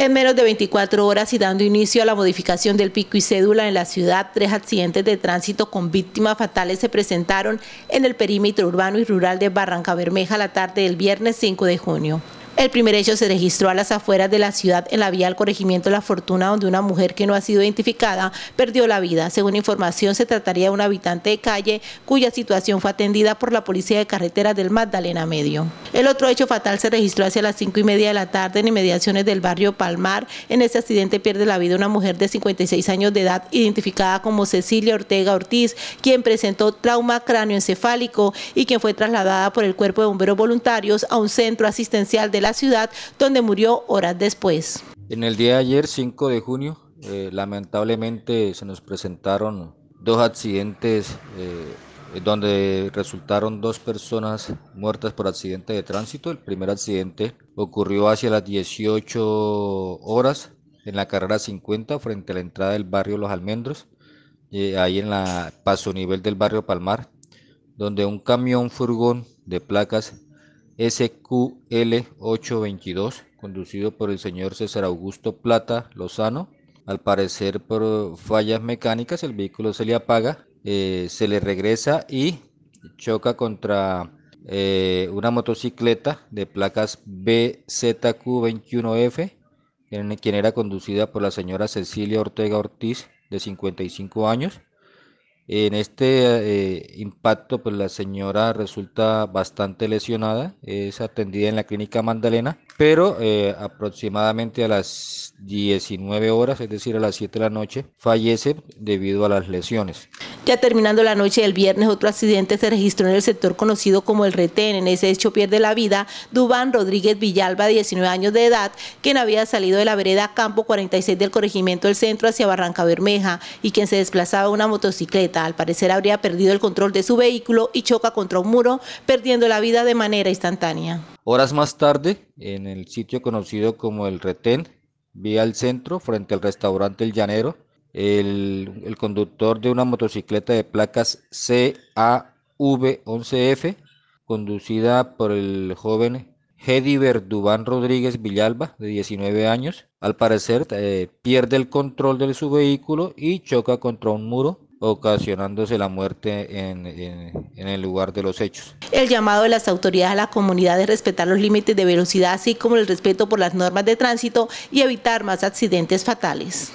En menos de 24 horas y dando inicio a la modificación del pico y cédula en la ciudad, tres accidentes de tránsito con víctimas fatales se presentaron en el perímetro urbano y rural de Barranca Bermeja la tarde del viernes 5 de junio. El primer hecho se registró a las afueras de la ciudad en la vía al corregimiento La Fortuna, donde una mujer que no ha sido identificada perdió la vida. Según información, se trataría de un habitante de calle cuya situación fue atendida por la Policía de Carreteras del Magdalena Medio. El otro hecho fatal se registró hacia las cinco y media de la tarde en inmediaciones del barrio Palmar. En este accidente pierde la vida una mujer de 56 años de edad, identificada como Cecilia Ortega Ortiz, quien presentó trauma cráneoencefálico y quien fue trasladada por el Cuerpo de Bomberos Voluntarios a un centro asistencial de la ciudad, donde murió horas después. En el día de ayer, 5 de junio, eh, lamentablemente se nos presentaron dos accidentes eh, donde resultaron dos personas muertas por accidente de tránsito. El primer accidente ocurrió hacia las 18 horas en la carrera 50 frente a la entrada del barrio Los Almendros, eh, ahí en la paso nivel del barrio Palmar, donde un camión furgón de placas SQL822, conducido por el señor César Augusto Plata Lozano. Al parecer por fallas mecánicas el vehículo se le apaga, eh, se le regresa y choca contra eh, una motocicleta de placas BZQ21F, quien era conducida por la señora Cecilia Ortega Ortiz, de 55 años. En este eh, impacto, pues la señora resulta bastante lesionada, es atendida en la clínica Magdalena, pero eh, aproximadamente a las 19 horas, es decir, a las 7 de la noche, fallece debido a las lesiones. Ya terminando la noche del viernes, otro accidente se registró en el sector conocido como el Retén. En ese hecho pierde la vida Dubán Rodríguez Villalba, 19 años de edad, quien había salido de la vereda Campo 46 del corregimiento del centro hacia Barranca Bermeja y quien se desplazaba en una motocicleta. Al parecer habría perdido el control de su vehículo y choca contra un muro, perdiendo la vida de manera instantánea. Horas más tarde, en el sitio conocido como el Retén, vía al centro, frente al restaurante El Llanero, el, conductor de una motocicleta de placas CAV11F, conducida por el joven Hediver Dubán Rodríguez Villalba, de 19 años, al parecer eh, pierde el control de su vehículo y choca contra un muro ocasionándose la muerte en, en, el lugar de los hechos. El llamado de las autoridades a la comunidad es respetar los límites de velocidad, así como el respeto por las normas de tránsito y evitar más accidentes fatales.